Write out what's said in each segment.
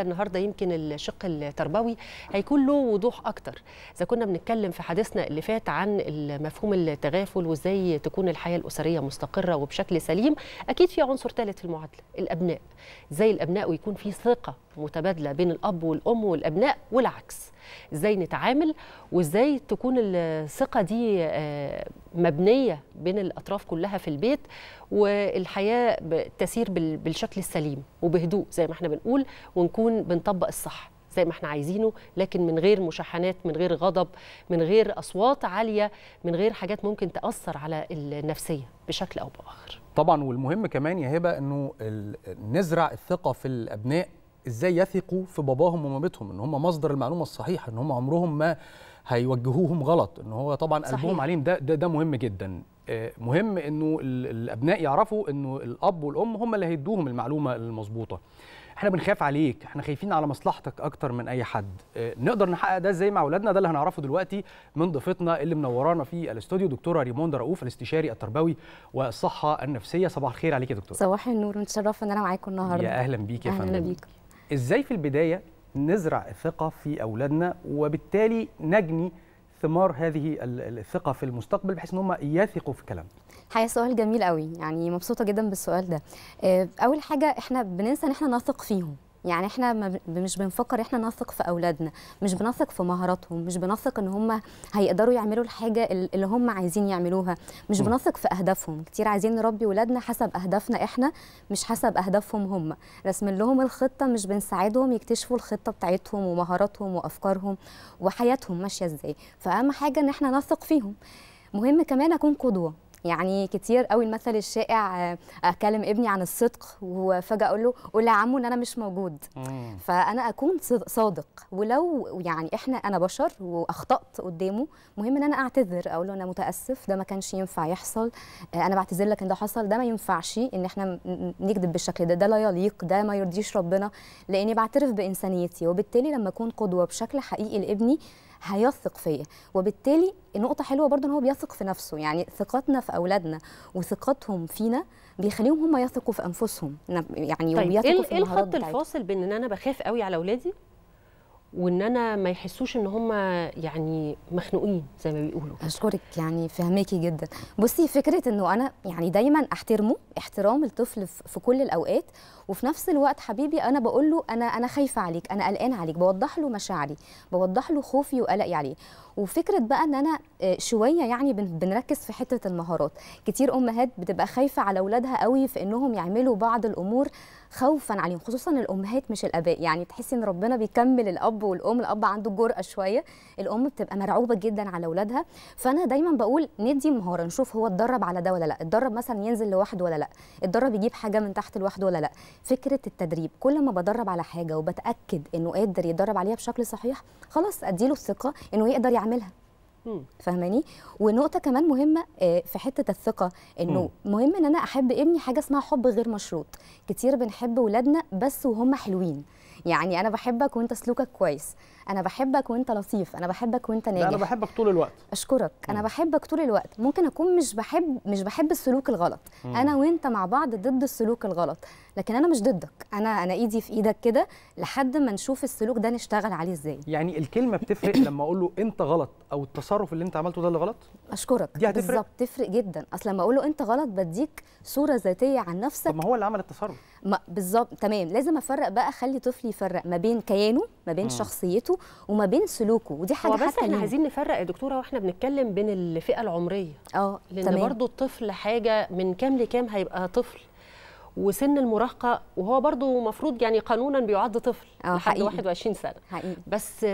النهارده يمكن الشق التربوي هيكون له وضوح أكتر. إذا كنا بنتكلم في حديثنا اللي فات عن مفهوم التغافل وإزاي تكون الحياة الأسرية مستقرة وبشكل سليم أكيد في عنصر ثالث في المعادلة الأبناء. إزاي الأبناء ويكون في ثقة متبادلة بين الأب والأم والأبناء والعكس. إزاي نتعامل وازاي تكون الثقة دي مبنية بين الأطراف كلها في البيت والحياة تسير بالشكل السليم وبهدوء زي ما إحنا بنقول ونكون بنطبق الصح زي ما إحنا عايزينه لكن من غير مشاحنات من غير غضب من غير أصوات عالية من غير حاجات ممكن تأثر على النفسية بشكل أو بآخر. طبعا والمهم كمان يا هبة إنه نزرع الثقة في الأبناء إزاي يثقوا في باباهم ومامتهم ان هم مصدر المعلومة الصحيحة ان هم عمرهم ما هيوجهوهم غلط ان هو طبعا صحيح. قلبهم عليهم. ده, ده ده مهم جدا. مهم انه الابناء يعرفوا انه الاب والام هم اللي هيدوهم المعلومة المظبوطة. إحنا بنخاف عليك إحنا خايفين على مصلحتك أكتر من اي حد. نقدر نحقق ده إزاي مع اولادنا؟ ده اللي هنعرفه دلوقتي من ضيفتنا اللي منورانا في الاستوديو دكتورة ريموندا رؤوف الاستشاري التربوي والصحة النفسية. صباح الخير عليك يا دكتورة. صباح النور متشرفة إن أنا معاكم النهارده. يا أهلا بيك يا أهلا فندم. بيكم إزاي في البداية نزرع الثقة في أولادنا وبالتالي نجني ثمار هذه الثقة في المستقبل بحيث إن هم يثقوا في كلامنا الحقيقة سؤال جميل قوي يعني مبسوطة جدا بالسؤال ده. أول حاجة إحنا بننسى إن إحنا نثق فيهم. يعني إحنا مش بنفكر إحنا نثق في أولادنا مش بنثق في مهاراتهم مش بنثق إن هم هيقدروا يعملوا الحاجة اللي هم عايزين يعملوها مش. بنثق في أهدافهم. كتير عايزين نربي ولادنا حسب أهدافنا إحنا مش حسب أهدافهم هم. رسم لهم الخطة مش بنساعدهم يكتشفوا الخطة بتاعتهم ومهاراتهم وأفكارهم وحياتهم ماشية إزاي. فأهم حاجة إن إحنا نثق فيهم. مهم كمان أكون قدوة. يعني كتير قوي المثل الشائع أكلم ابني عن الصدق وفجاه أقول له قول يا عمو إن أنا مش موجود. مم. فأنا أكون صادق. ولو يعني إحنا أنا بشر وأخطأت قدامه مهم إن أنا أعتذر أقول له أنا متأسف ده ما كانش ينفع يحصل أنا بعتذر لك إن ده حصل ده ما ينفعش إن إحنا نكذب بالشكل ده ده لا يليق ده ما يرضيش ربنا لأني بعترف بإنسانيتي. وبالتالي لما أكون قدوة بشكل حقيقي لابني هيثق فيا. وبالتالي نقطة حلوة برضه إن هو بيثق في نفسه. يعني ثقتنا في أولادنا وثقتهم فينا بيخليهم هم يثقوا في أنفسهم. يعني طيب وبيثقوا إيه في إيه الخط الفاصل بين إن أنا بخاف قوي على أولادي؟ وإن أنا ما يحسوش إن هم يعني مخنوقين زي ما بيقولوا. أشكرك يعني فهماكي جدا. بصي فكرة إنه أنا يعني دايما أحترمه احترام الطفل في كل الأوقات وفي نفس الوقت حبيبي أنا بقول له أنا أنا خايفة عليك أنا قلقان عليك بوضح له مشاعري بوضح له خوفي وقلقي عليه. وفكرة بقى إن أنا شوية يعني بنركز في حتة المهارات. كتير امهات بتبقى خايفة على أولادها قوي في إنهم يعملوا بعض الأمور خوفا عليهم خصوصا الأمهات مش الأباء. يعني تحسي إن ربنا بيكمل الأب والأم الأب عنده جرأة شوية الأم بتبقى مرعوبة جدا على أولادها. فأنا دايما بقول ندي مهارة نشوف هو اتدرب على ده ولا لأ اتدرب مثلا ينزل لوحده ولا لأ اتدرب يجيب حاجة من تحت لوحده ولا لأ. فكرة التدريب كل ما بدرب على حاجة وبتأكد إنه قادر يتدرب عليها بشكل صحيح خلاص أديله الثقة إنه يقدر يعملها فاهماني؟ ونقطة كمان مهمة في حتة الثقة إنه مهم إن أنا أحب ابني حاجة اسمها حب غير مشروط. كتير بنحب ولادنا بس وهم حلوين. يعني أنا بحبك وأنت سلوكك كويس. أنا بحبك وأنت لطيف. أنا بحبك وأنت ناجح أنا بحبك طول الوقت. أشكرك. أنا بحبك طول الوقت. ممكن أكون مش بحب مش بحب السلوك الغلط. مم. أنا وأنت مع بعض ضد السلوك الغلط. لكن أنا مش ضدك. أنا أنا إيدي في إيدك كده لحد ما نشوف السلوك ده نشتغل عليه إزاي. يعني الكلمة بتفرق لما أقول له أنت غلط أو التصرف اللي أنت عملته ده اللي غلط؟ أشكرك. دي هتفرق؟ بالظبط. تفرق جدا. أصل لما أقول له أنت غلط بديك صورة ذاتية عن نفسك طب ما هو اللي عمل التصرف. بالظبط. تمام. لازم أفرق بقى. اخلي طفلي يفرق ما بين كيانه ما بين مم. شخصيته وما بين سلوكه ودي حاجة هو بس إحنا لينا. عايزين نفرق يا دكتوره وإحنا بنتكلم بين الفئة العمرية آه لأن تمام. برضو الطفل حاجة من كام لكام هيبقى طفل وسن المراهقة وهو برضو مفروض يعني قانونا بيعد طفل آه، لحد حقيقي. 21 سنة حقيقي بس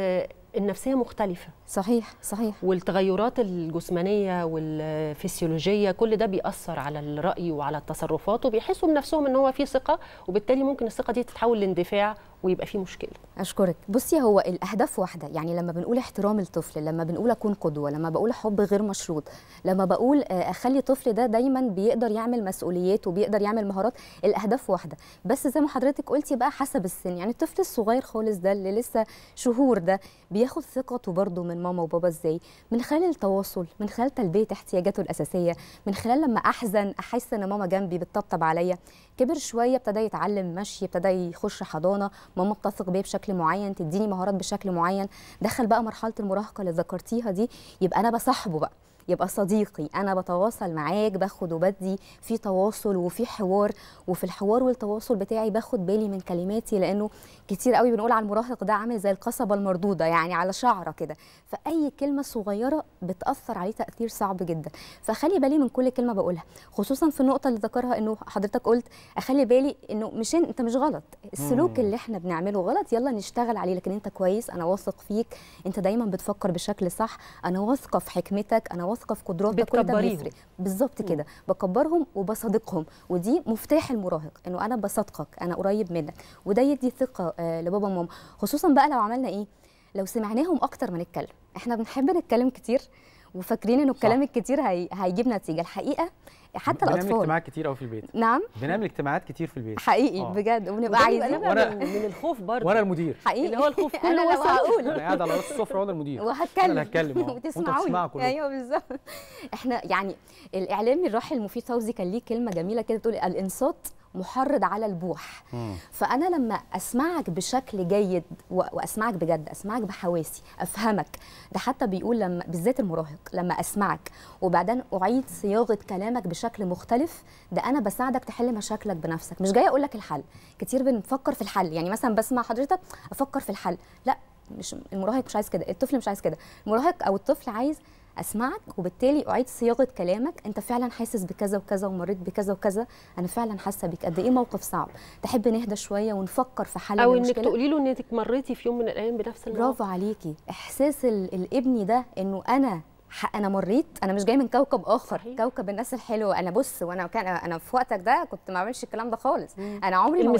النفسية مختلفة صحيح صحيح والتغيرات الجسمانية والفسيولوجية كل ده بيأثر على الرأي وعلى التصرفات وبيحسوا بنفسهم إن هو في ثقة وبالتالي ممكن الثقة دي تتحول لاندفاع ويبقى في مشكلة. أشكرك. بصي هو الأهداف واحدة. يعني لما بنقول احترام الطفل لما بنقول أكون قدوة لما بقول حب غير مشروط لما بقول آه، أخلي الطفل ده دايما بيقدر يعمل مسؤوليات وبيقدر يعمل مهارات الأهداف واحدة. بس زي ما حضرتك قلتي بقى حسب السن. يعني الطفل الصغير خالص ده اللي لسه شهور ده بياخد ثقته برضه من ماما وبابا إزاي؟ من خلال التواصل من خلال تلبية احتياجاته الأساسية من خلال لما أحزن أحس إن ماما جنبي بتطبطب عليا. كبر شوية ابتدى يتعلم مشي ابتدى يخش حضانة ماما بتثق بيه بشكل معين تديني مهارات بشكل معين. دخل بقى مرحلة المراهقة اللي ذكرتيها دي يبقى أنا بصاحبه بقى. يبقى صديقي. أنا بتواصل معاك باخد وبدي في تواصل وفي حوار وفي الحوار والتواصل بتاعي باخد بالي من كلماتي لأنه كتير قوي بنقول على المراهق ده عامل زي القصبة المردودة يعني على شعرة كده. فأي كلمة صغيرة بتأثر عليه تأثير صعب جدا. فخلي بالي من كل كلمة بقولها خصوصا في النقطة اللي ذكرها إنه حضرتك قلت أخلي بالي إنه مش أنت مش غلط. السلوك اللي إحنا بنعمله غلط يلا نشتغل عليه لكن أنت كويس أنا واثق فيك أنت دايما بتفكر بشكل صح أنا واثقة في حكمتك أنا واثقة في قدراتك كل ده. بيفرق بالظبط كده. بكبرهم وبصادقهم ودي مفتاح المراهق إنه أنا بصادقك أنا قريب منك. وده يدي ثقة آه لبابا وماما. خصوصا بقى لو عملنا إيه؟ لو سمعناهم أكتر ما نتكلم. إحنا بنحب نتكلم كتير وفاكرين إنه الكلام الكتير هي... هيجيب نتيجة. الحقيقة حتى بنعمل الأطفال. اجتماعات كتير قوي في البيت. نعم. بنعمل اجتماعات كتير في البيت. حقيقي آه. بجد. وبنبقى عايزين وأنا- من, الخوف برضه. وأنا المدير. حقيقي. اللي هو الخوف كله أنا لو. هقول. أنا قاعد على رأس السفره وأنا المدير. وهتكلم. أنا هتكلم وأنت وتسمعوني أيوه بالظبط. إحنا يعني الاعلامي الراحل المفيد فوزي كان ليه كلمة جميلة كده بتقول الإنصات محرض على البوح. مم. فأنا لما أسمعك بشكل جيد وأسمعك بجد أسمعك بحواسي أفهمك. ده حتى بيقول لما بالذات المراهق لما أسمعك. وبعدين أعيد صياغة كلامك بشكل مختلف ده أنا بساعدك تحل مشاكلك بنفسك. مش جاية أقول لك الحل. كتير بنفكر في الحل. يعني مثلا بسمع حضرتك أفكر في الحل. لا مش المراهق مش عايز كده. الطفل مش عايز كده. المراهق أو الطفل عايز أسمعك وبالتالي أعيد صياغة كلامك. أنت فعلا حاسس بكذا وكذا ومريت بكذا وكذا. أنا فعلا حاسة بيك. قد إيه موقف صعب. تحب نهدى شوية ونفكر في حل أو إنك تقولي له إنك مريتي في يوم من الأيام بنفس الموقف. برافو عليكي. إحساس ال- الابن ده إنه أنا أنا مريت أنا مش جاي من كوكب آخر. صحيح. كوكب الناس الحلوة. أنا بص وأنا كان أنا في وقتك ده كنت ما بعملش الكلام ده خالص. أنا عمري ما.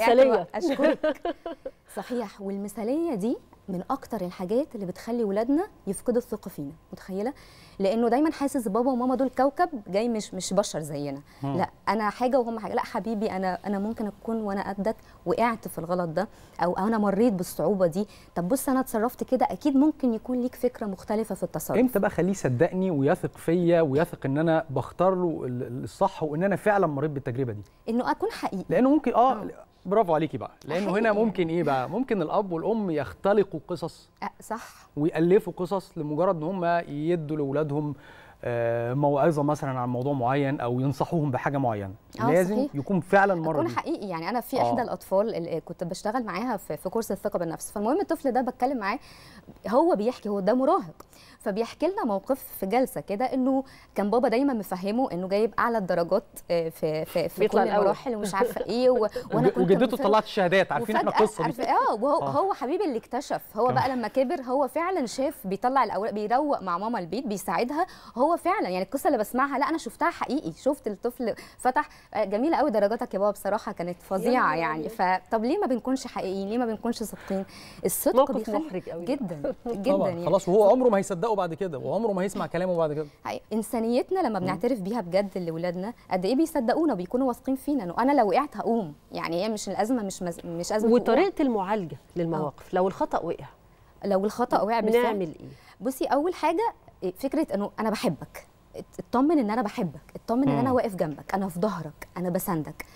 و- أشكرك. صحيح. والمثالية دي من أكتر الحاجات اللي بتخلي ولادنا يفقدوا الثقة فينا. متخيلة؟ لأنه دايما حاسس بابا وماما دول كوكب جاي مش مش بشر زينا. مم. لا أنا حاجة وهم حاجة. لا حبيبي أنا أنا ممكن أكون وأنا قدك وقعت في الغلط ده أو أنا مريت بالصعوبة دي. طب بص أنا اتصرفت كده. أكيد ممكن يكون ليك فكرة مختلفة في التصرف. إمتى بقى اخليه يصدقني ويثق فيا ويثق إن أنا بختار له ال- ال- الصح وإن أنا فعلا مريت بالتجربة دي؟ إنه أكون حقيقي. لأنه ممكن آه آه. برافو عليكي بقى لأنه هنا. ممكن إيه بقى ممكن الأب والأم يختلقوا قصص صح ويألفوا قصص لمجرد إن هم يدوا لاولادهم موعظة مثلا عن موضوع معين أو ينصحوهم بحاجة معينة آه، لازم صحيح. يكون فعلا مره بيه. حقيقي يعني أنا في آه. احدى الاطفال اللي كنت بشتغل معاها في, في كورس الثقة بالنفس فالمهم الطفل ده بتكلم معاه هو بيحكي هو ده مراهق فبيحكي لنا موقف في جلسة كده إنه كان بابا دايما مفهمه إنه جايب أعلى الدرجات آه، في في, في كل. المراحل ومش عارفة إيه و... وأنا كنت وجدته مفهم- طلعت الشهادات عارفين إحنا القصة دي آه وهو آه. هو حبيبي اللي اكتشف هو كم- بقى لما كبر هو فعلا شاف بيطلع الاوراق بيروق مع ماما البيت بيساعدها هو فعلا يعني القصة اللي بسمعها لا أنا شفتها حقيقي. شفت الطفل فتح آه، جميلة قوي درجاتك يا بابا بصراحة كانت فظيعة يعني. فطب ليه ما بنكونش حقيقيين؟ ليه ما بنكونش صادقين؟ الصدق محرج قوي. جدا جدا طبعا. يعني. خلاص وهو عمره ما هيصدقه بعد كده. وعمره ما هيسمع كلامه بعد كده. حقيقي. إنسانيتنا لما بنعترف بيها بجد لاولادنا قد إيه بيصدقونا بيكونوا واثقين فينا؟ إنه أنا لو وقعت هقوم. يعني هي مش الأزمة مش مز... مش أزمة. وطريقة المعالجة للمواقف لو الخطأ وقع. لو الخطأ وقع بالفعل. نعمل إيه؟ بصي أول حاجة فكرة إنه أنا بحبك. اطمن إن أنا بحبك. اطمن إن أنا. واقف جنبك. أنا في ظهرك. أنا بساندك.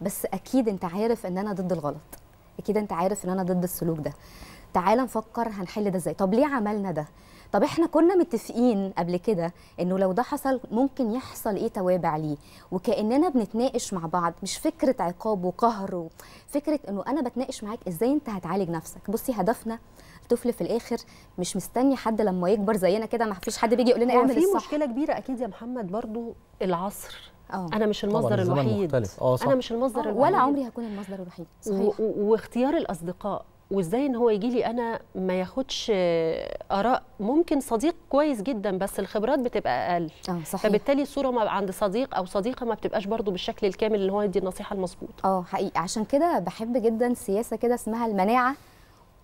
بس أكيد أنت عارف إن أنا ضد الغلط. أكيد أنت عارف إن أنا ضد السلوك ده. تعال نفكر هنحل ده إزاي. طب ليه عملنا ده؟ طب إحنا كنا متفقين قبل كده إنه لو ده حصل ممكن يحصل إيه توابع ليه؟ وكأننا بنتناقش مع بعض. مش فكرة عقاب وقهر فكرة إنه أنا بتناقش معاك إزاي أنت هتعالج نفسك. بصي هدفنا الطفل في الآخر مش مستني حد لما يكبر زينا كده ما فيش حد بيجي يقول لنا اعمل في الصح. مشكلة كبيرة أكيد يا محمد برضو العصر. آه. أنا مش المصدر الوحيد. مختلف. آه، صح. أنا مش المصدر الوحيد. ولا عمري هكون المصدر الوحيد. صحيح. واختيار الأصدقاء وإزاي إن هو يجي لي أنا ما ياخدش آه، آراء. ممكن صديق كويس جدا بس الخبرات بتبقى أقل. آه صحيح. فبالتالي الصورة ما عند صديق أو صديقة ما بتبقاش برضو بالشكل الكامل اللي هو يدي النصيحة المظبوطة. آه حقيقي. عشان كده بحب جدا سياسة كده اسمها المناعة.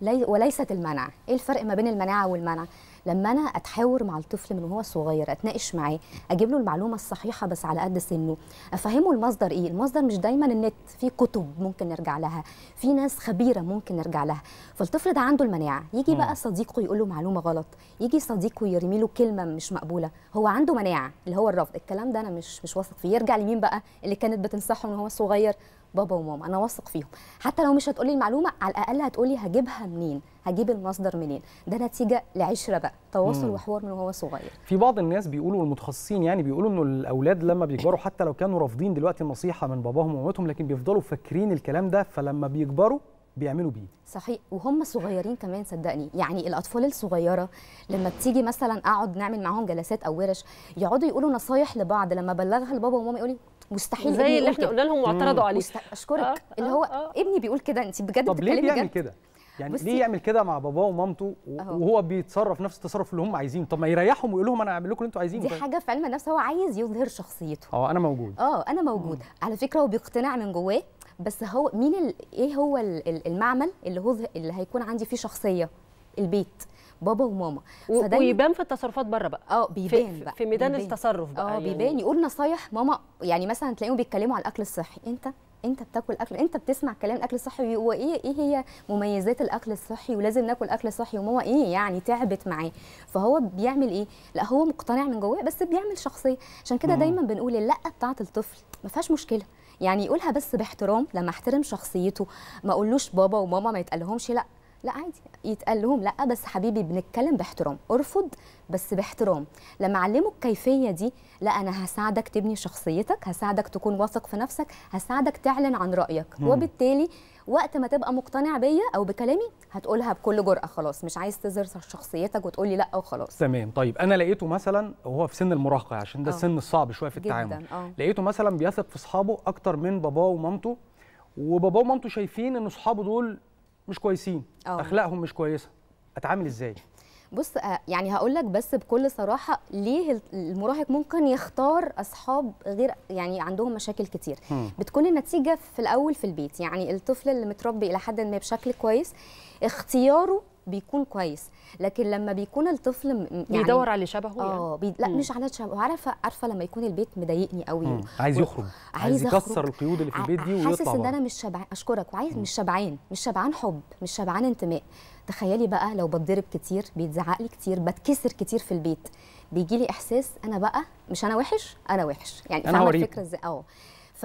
لي وليست المنع. إيه الفرق ما بين المناعة والمنع؟ لما أنا أتحاور مع الطفل من وهو صغير أتناقش معاه أجيب له المعلومة الصحيحة بس على قد سنه أفهمه المصدر إيه؟ المصدر مش دايما النت في كتب ممكن نرجع لها في ناس خبيرة ممكن نرجع لها. فالطفل ده عنده المناعة. يجي بقى صديقه يقول له معلومة غلط يجي صديقه يرمي له كلمة مش مقبولة. هو عنده مناعة اللي هو الرفض. الكلام ده أنا مش مش واثق فيه. يرجع لمين بقى؟ اللي كانت بتنصحه من هو صغير. بابا وماما أنا واثق فيهم. حتى لو مش هتقولي المعلومة على الأقل هتقولي هجيبها منين؟ هجيب المصدر منين؟ ده نتيجة لعشرة بقى تواصل مم. وحوار من وهو صغير. في بعض الناس بيقولوا المتخصصين يعني بيقولوا إنه الأولاد لما بيكبروا حتى لو كانوا رافضين دلوقتي النصيحة من باباهم ومامتهم لكن بيفضلوا فاكرين الكلام ده فلما بيكبروا بيعملوا بيه. صحيح. وهم صغيرين كمان صدقني. يعني الأطفال الصغيرة لما بتيجي مثلا أقعد نعمل معاهم جلسات أو ورش يقعدوا يقولوا نصايح لبعض. لما بلغها لبابا وماما يقولي مستحيل زي اللي إحنا. قلنا لهم واعترضوا عليه. مست... أشكرك. آه، اللي آه، هو آه. ابني بيقول كده انت بجد طب ليه بتتكلمي بيعمل بجد؟ كده؟ يعني ليه يعمل كده مع باباه ومامته. وهو بيتصرف نفس التصرف اللي هم عايزينه؟ طب ما يريحهم ويقول لهم أنا هعمل لكم اللي أنتوا عايزينه دي طيب. حاجة في علم النفس هو عايز يظهر شخصيته. أه أنا موجود. أه أنا موجود. على فكرة هو بيقتنع من جواه بس هو مين ال... إيه هو ال- ال- المعمل اللي هو اللي هيكون عندي فيه شخصية؟ البيت. بابا وماما. فدايماً- ويبان في التصرفات بره بقى. آه بيبان في- بقى في ميدان بيبان. التصرف بقى آه يعني. بيبان. يقول نصايح ماما يعني مثلا تلاقيهم بيتكلموا على الأكل الصحي. أنت أنت بتاكل أكل أنت بتسمع كلام الأكل الصحي وإيه إيه هي مميزات الأكل الصحي؟ ولازم ناكل أكل صحي. وماما إيه يعني تعبت معاه. فهو بيعمل إيه؟ لا هو مقتنع من جواه بس بيعمل شخصية. عشان كده. دايما بنقول اللأ بتاعة الطفل ما فيهاش مشكلة. يعني يقولها بس باحترام لما احترم شخصيته. ما أقولوش بابا وماما ما يتقالهمش لأ. لا عادي. يتقال لهم لا بس حبيبي بنتكلم باحترام. ارفض بس باحترام. لما اعلمه الكيفيه دي؟ لا أنا هساعدك تبني شخصيتك هساعدك تكون واثق في نفسك هساعدك تعلن عن رأيك. مم. وبالتالي وقت ما تبقى مقتنع بيا أو بكلامي هتقولها بكل جرأة خلاص. مش عايز تظهر شخصيتك وتقولي لا وخلاص تمام. طيب أنا لقيته مثلا وهو في سن المراهقة عشان ده آه. السن الصعب شوية في التعامل. جدا آه. لقيته مثلا بيثق في أصحابه أكتر من باباه ومامته وباباه ومامته شايفين إن أصحابه دول مش كويسين. آه. أخلاقهم مش كويسة. أتعامل إزاي؟ بص آه، يعني هقول لك بس بكل صراحة ليه المراهق ممكن يختار أصحاب غير يعني عندهم مشاكل كتير. مم. بتكون النتيجة في الأول في البيت. يعني الطفل اللي متربي إلى حد ما بشكل كويس اختياره بيكون كويس. لكن لما بيكون الطفل يعني بيدور على اللي شبهه يعني. آه بي... لا مم. مش على شبه عارفه عارفة لما يكون البيت مضايقني قوي مم. عايز و- يخرج. عايز عايز يكسر. القيود اللي في البيت دي حاسس ويطلع إن بره. أنا مش شبعان. أشكرك. وعايز مش شبعان. مش شبعان حب. مش شبعان انتماء. تخيلي بقى لو بتضرب كتير بيتزعق لي كتير بتكسر كتير في البيت. بيجي لي إحساس أنا بقى مش أنا وحش أنا وحش. يعني فاهمة. الفكرة إزاي؟ آه.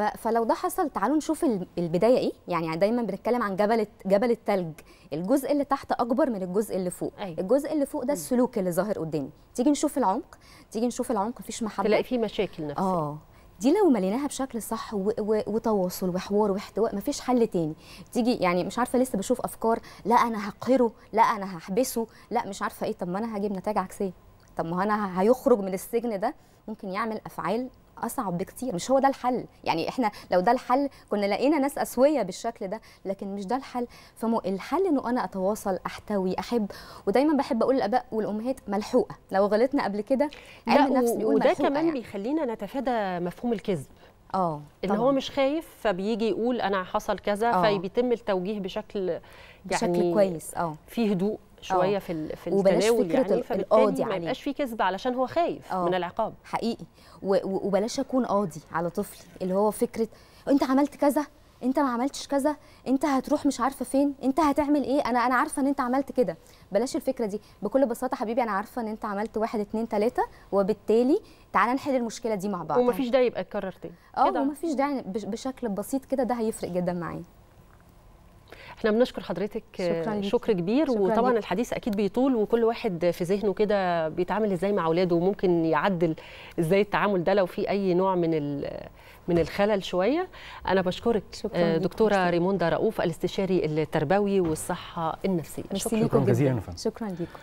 فلو ده حصل تعالوا نشوف ال- البداية إيه. يعني دايما بنتكلم عن جبل جبل التلج. الجزء اللي تحت أكبر من الجزء اللي فوق. أيوة. الجزء اللي فوق ده السلوك اللي ظاهر قدامي. تيجي نشوف العمق؟ تيجي نشوف العمق مفيش محبة. تلاقي فيه مشاكل نفسية. آه. دي لو مليناها بشكل صح و... و... وتواصل وحوار واحتواء مفيش حل تاني. تيجي يعني مش عارفة لسه بشوف أفكار. لا أنا هقهره. لا أنا هحبسه. لا مش عارفة إيه. طب ما أنا هجيب نتائج عكسية. طب ما أنا هيخرج من السجن ده. ممكن يعمل أفعال أصعب بكتير مش هو ده الحل. يعني إحنا لو ده الحل كنا لقينا ناس أسوية بالشكل ده لكن مش ده الحل. فالحل إنه أنا أتواصل أحتوي أحب. ودايما بحب أقول للأباء والأمهات ملحوقة. لو غلطنا قبل كده لا علم النفس بيقول وده ملحوقة كمان يعني. بيخلينا نتفادى مفهوم الكذب. آه إن. هو مش خايف فبيجي يقول أنا حصل كذا آه. فبيتم التوجيه بشكل بشكل يعني كويس آه. فيه هدوء. شوية آه. في ال- في وبلاش التناول يعني فبالتالي ما. يبقاش فيه كذب علشان هو خايف آه. من العقاب حقيقي وبلاش أكون قاضي على طفلي اللي هو فكرة أنت عملت كذا أنت ما عملتش كذا أنت هتروح مش عارفة فين أنت هتعمل إيه أنا أنا عارفة إن أنت عملت كده بلاش الفكرة دي بكل بساطة حبيبي أنا عارفة إن أنت عملت واحد اتنين تلاتة وبالتالي تعالى نحل المشكلة دي مع بعض ومفيش داعي يبقى يتكرر تاني آه. ومفيش بش- بشكل بسيط كده ده هيفرق جدا معايا إحنا بنشكر حضرتك شكراً ليكي. شكر كبير شكراً وطبعا ليكي. الحديث أكيد بيطول وكل واحد في ذهنه كده بيتعامل إزاي مع أولاده وممكن يعدل إزاي التعامل ده لو في أي نوع من ال- من الخلل شوية أنا بشكرك شكراً آه،. دكتورة ميرسي. ريموندا رؤوف الاستشاري التربوي والصحة النفسية شكرا ليكم جزيلاً. شكرا ليكم